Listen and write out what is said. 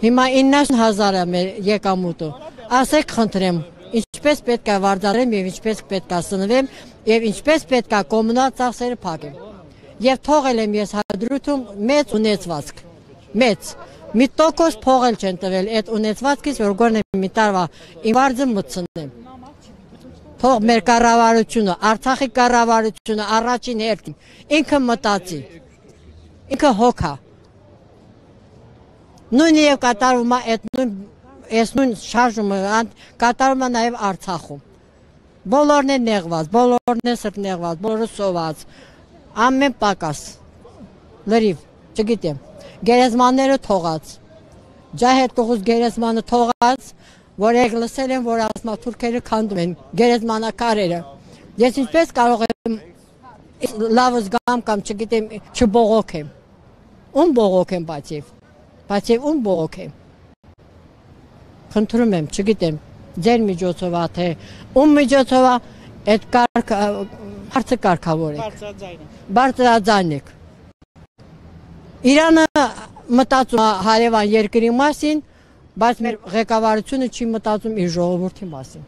Հիմա 90000 է մեր եկամուտը։ Ասեք խնդրեմ, ինչպես պետք է վարձարեմ եւ ինչպես պետք է սնվեմ եւ ինչպես պետք է կոմունալ ծախսերը փակեմ։ Եվ թողել եմ ես հադրութում մեծ ունեցվածք։ Մեծ մի տոկոս փողել չեն տվել այդ ունեցվածքից, որ գոնե մի տարվա իմ վարձը մտցնեմ։ Թող մեր կառավարությունը, Արցախի կառավարությունը առաջին հերթին ինքը մտածի։ Ինքը հոգա։ Նույնը եւ կատարվում է այդ նույն այս նույն շարժումը կատարվում է նաեւ Արցախում։ Բոլորն են նեղված, բոլորն են սրտնեղված, բոլորը սոված։ Ամեն պակաս։ Լրիվ, չգիտեմ գերեզմանները թողած։ Ջահետ տողուս գերեզմանը թողած, որ եք լսել են, որ ասմա թուրքերը քանդում են գերեզմանակարերը։ Ես ինչպես կարող եմ լավս գամ կամ չգիտեմ չբողոքեմ։ Ում բողոքեմ բացիվ։ Բացիվ ում բողոքեմ։ Խնդրում եմ, չգիտեմ, ձեր միջոցով է թե ում միջոցով է այդ կարգ հարցը կարգավորեք։ Բարձրաձայն։ Բարձրաձայն եք։ Իրանը մտածում է հարևան երկրի մասին, բայց մեր ղեկավարությունը չի մտածում իր ժողովրդի մասին։